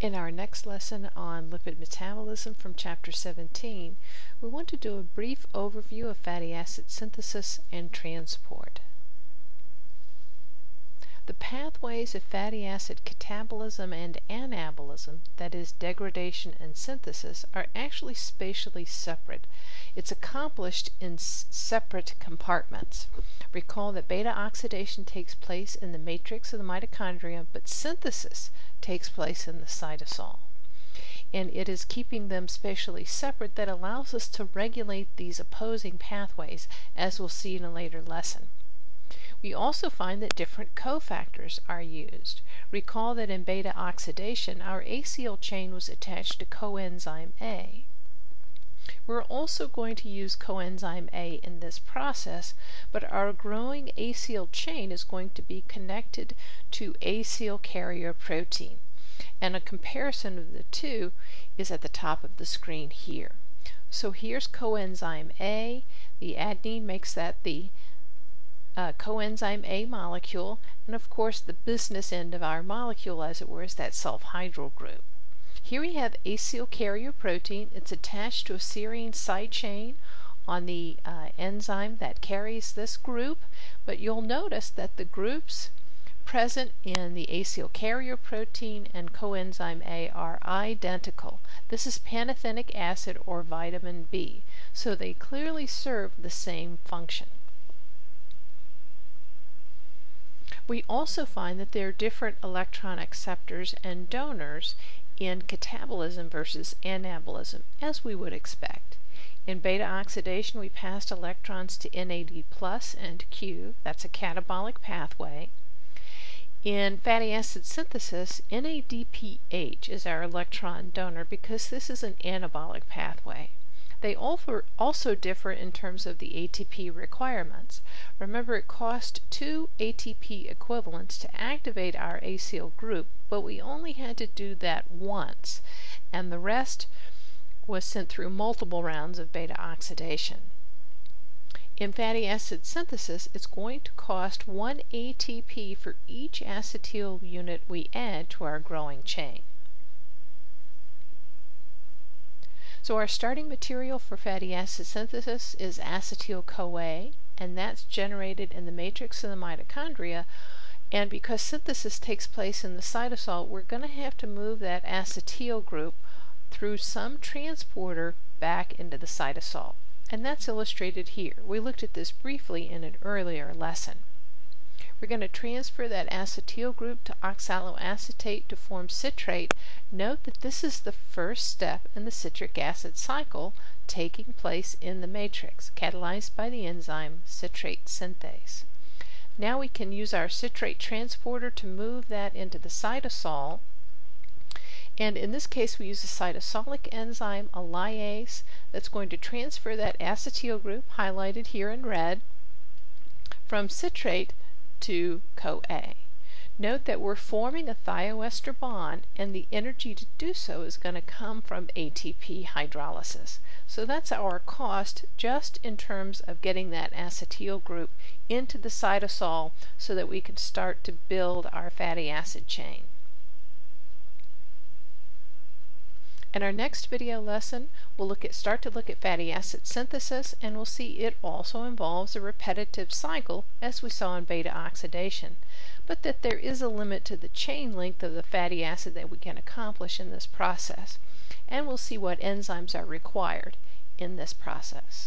In our next lesson on lipid metabolism from Chapter 17, we want to do a brief overview of fatty acid synthesis and transport. The pathways of fatty acid catabolism and anabolism, that is, degradation and synthesis, are actually spatially separate. It's accomplished in separate compartments. Recall that beta oxidation takes place in the matrix of the mitochondria, but synthesis takes place in the cytosol. And it is keeping them spatially separate that allows us to regulate these opposing pathways, as we'll see in a later lesson. We also find that different cofactors are used. Recall that in beta oxidation, our acyl chain was attached to coenzyme A. We're also going to use coenzyme A in this process, but our growing acyl chain is going to be connected to acyl carrier protein. And a comparison of the two is at the top of the screen here. So here's coenzyme A. The adenine makes that the uh, coenzyme A molecule, and of course the business end of our molecule, as it were, is that sulfhydryl group. Here we have acyl carrier protein. It's attached to a serine side chain on the uh, enzyme that carries this group, but you'll notice that the groups present in the acyl carrier protein and coenzyme A are identical. This is pantothenic acid or vitamin B, so they clearly serve the same function. We also find that there are different electron acceptors and donors in catabolism versus anabolism, as we would expect. In beta oxidation, we passed electrons to NAD plus and Q. That's a catabolic pathway. In fatty acid synthesis, NADPH is our electron donor because this is an anabolic pathway. They also differ in terms of the ATP requirements. Remember, it cost two ATP equivalents to activate our acyl group, but we only had to do that once, and the rest was sent through multiple rounds of beta oxidation. In fatty acid synthesis, it's going to cost one ATP for each acetyl unit we add to our growing chain. So our starting material for fatty acid synthesis is acetyl-CoA, and that's generated in the matrix of the mitochondria. And because synthesis takes place in the cytosol, we're going to have to move that acetyl group through some transporter back into the cytosol. And that's illustrated here. We looked at this briefly in an earlier lesson. We're going to transfer that acetyl group to oxaloacetate to form citrate. Note that this is the first step in the citric acid cycle taking place in the matrix, catalyzed by the enzyme citrate synthase. Now we can use our citrate transporter to move that into the cytosol. And in this case, we use a cytosolic enzyme, a lyase, that's going to transfer that acetyl group, highlighted here in red, from citrate to CoA. Note that we're forming a thioester bond and the energy to do so is going to come from ATP hydrolysis. So that's our cost just in terms of getting that acetyl group into the cytosol so that we can start to build our fatty acid chain. In our next video lesson, we'll look at, start to look at fatty acid synthesis, and we'll see it also involves a repetitive cycle, as we saw in beta oxidation, but that there is a limit to the chain length of the fatty acid that we can accomplish in this process. And we'll see what enzymes are required in this process.